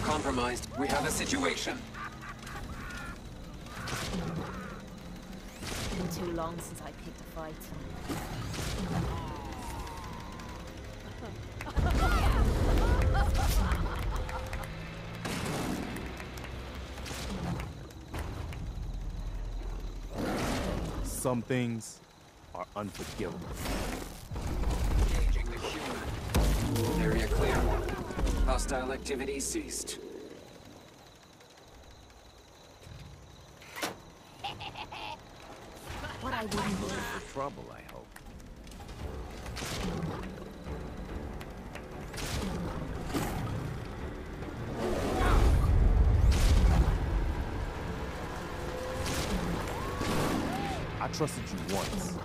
compromised. We have a situation. It's Been too long since I picked a fight. Some things are unforgivable. Hostile activity ceased. What I wouldn't do. For trouble, I hope. I trusted you once.